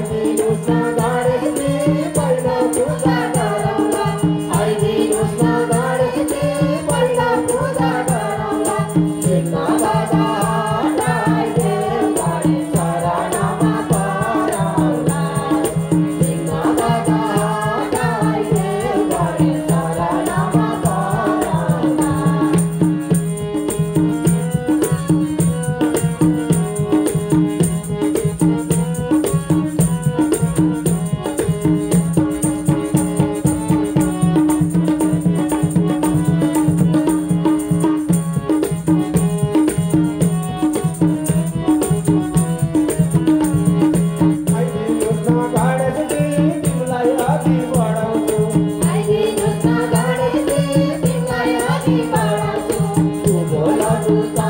Thank you. Bye.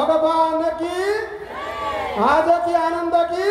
భగవానికి ఆజకి ఆనందకి